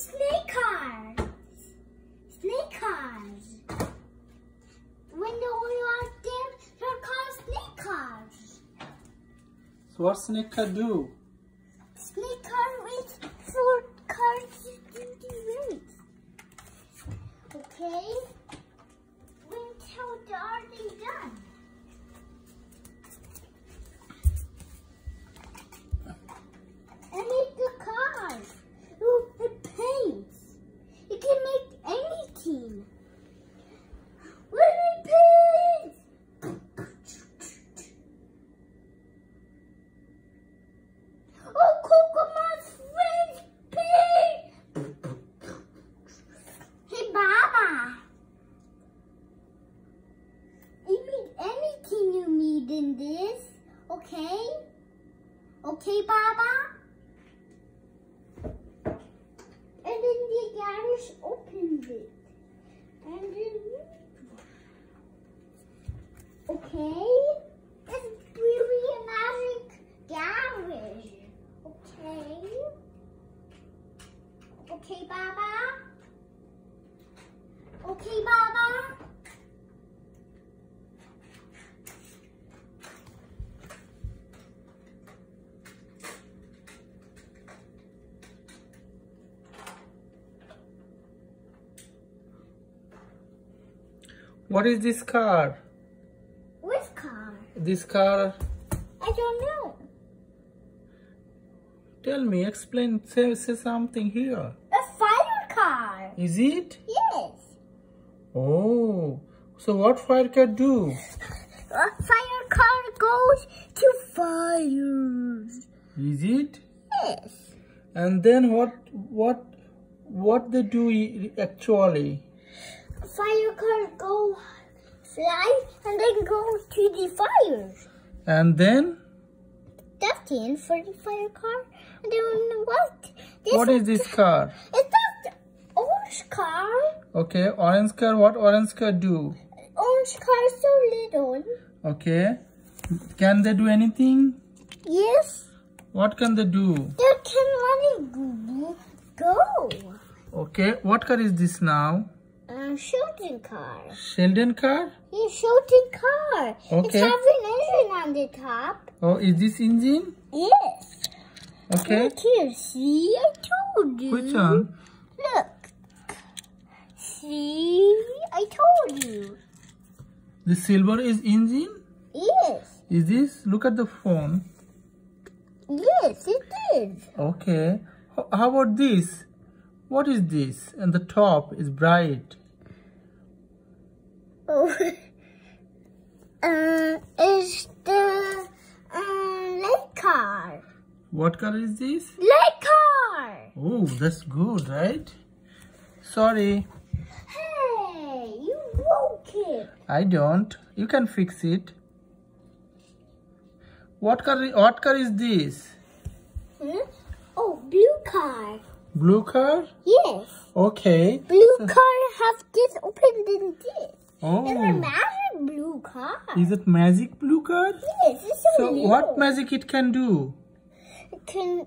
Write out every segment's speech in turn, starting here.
snake cars. Snake cars. When oil are them, they're called snake cars. So what snake car do? Snake car race for cars to do the race. Okay? Until the are they done? And make the cars. Ooh, it paints. It can make anything. When it paints! Oh, Kokomon's friends paint! Hey, Baba. You need anything you need in this, okay? Okay, Baba? And then the garage opens it. And then... Okay? It's really a magic garage. Okay? Okay, Baba? Okay, Baba? What is this car? Which car? This car, I don't know. tell me, explain, say, say something here. A fire car. Is it? Yes. Oh, so what fire car do? A fire car goes to fires. Is it? Yes. And then what, what, what they do actually? Fire car go fly and then go to the fires. And then, That's the end for the fire car. And then what? This what is this car? It's the orange car. Okay, orange car, what orange car do? Orange car is so little. Okay, can they do anything? Yes. What can they do? They can it go. Okay, what car is this now? Um, shooting car. Sheldon car? Yeah, shooting car. It's Okay. having engine on the top. Oh, is this engine? Yes. Okay. Look here. See, I told you. Which one? Look. See, I told you. The silver is engine? Yes. Is this? Look at the phone. Yes, it is. Okay. How about this? What is this? And the top is bright. Oh. uh, it's the um, lake car. What color is this? Lake car. Oh, that's good, right? Sorry, Hey, you broke it. I don't. You can fix it. What car? What car is this? Hmm? Oh, blue car. Blue car? Yes. Okay. Blue car have this opened in this. Oh. It's a Oh, magic blue car. is it magic blue car? Yes, it's so, So little. what magic it can do? It can,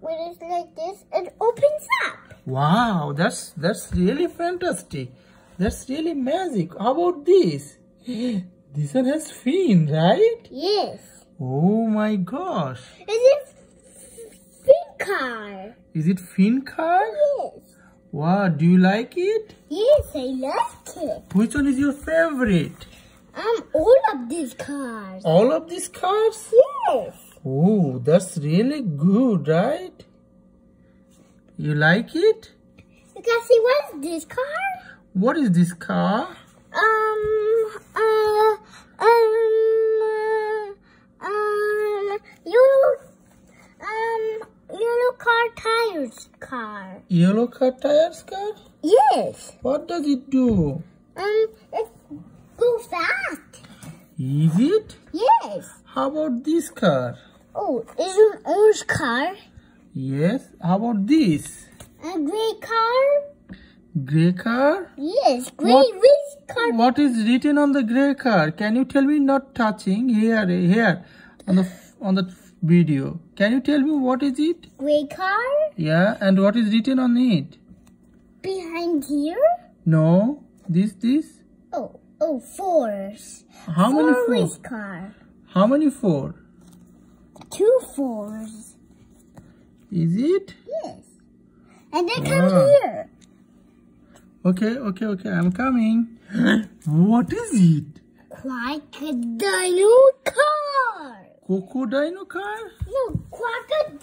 when it's like this, it opens up. Wow, that's that's really fantastic. That's really magic. How about this? This one has fin, right? Yes. Oh my gosh. Is it fin car. Is it fin car? Yes. Wow, do you like it? Yes, I like it. Which one is your favorite? Um, all of these cars. All of these cars? Yes. Oh, that's really good, right? You like it? Because see, what's this car? What is this car? Um, uh, um, uh, um, yellow, um, car tires car. Yellow car tires car? Yes. What does it do? Um, it goes fast. Is it? Yes. How about this car? Oh, it's an orange car. Yes. How about this? A gray car. Grey car? Yes, gray What? car. What is written on the grey car? Can you tell me not touching? Here, here. On the on the video. Can you tell me what is it? Gray car Yeah, and what is written on it? behind here. No, this, this. Oh, oh, fours. How many Four four? race car. How many four? Two fours. Is it? Yes. And then come here. Okay, okay, okay. I'm coming. what is it? Crocodile car. Crocodile car? No, crocodile.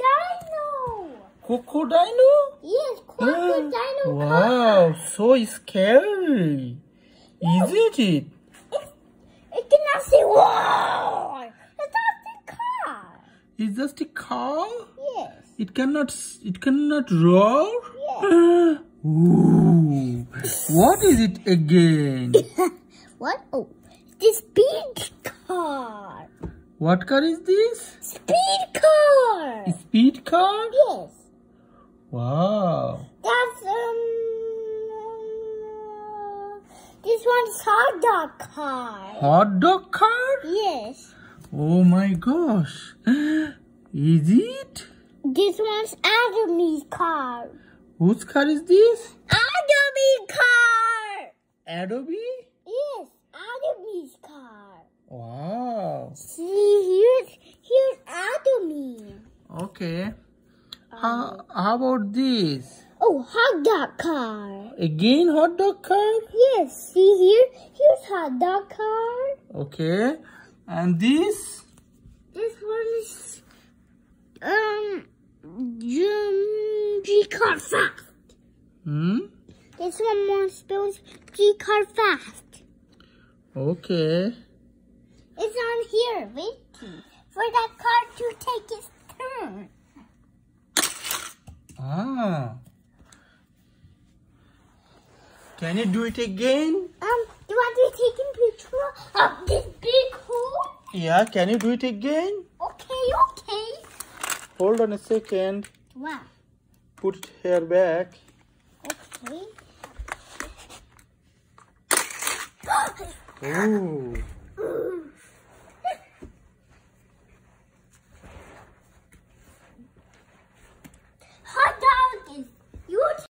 Crocodile? Yes, ah, crocodile car. wow, so scary. Is it? It cannot say wow. It's not the car. It's just a car? Yes. It cannot. It cannot roar. Yes. Ooh, what is it again? what? Oh, the speed car. What car is this? Speed car. A speed car? Yes. Wow. That's um. This one's hot dog car. Hot dog car? Yes. Oh my gosh. Is it? This one's Adam's car. Whose car is this? Adam's car. Adobe? Yes, Adam's car. Wow. See, here's here's Adam. Okay. How, how about this? Oh, hot dog car. Again hot dog car? Yes, see here, here's hot dog car. Okay. And this? This one is um, G car fast. Hmm? This one more spells G car fast. Okay. It's on here, waiting for that car to take its turn. Ah. Can you do it again? Um, do you want to take a picture of this big hole? Yeah, can you do it again? Okay, okay. Hold on a second. Wow. Put it here back. Okay. Oh. Ooh.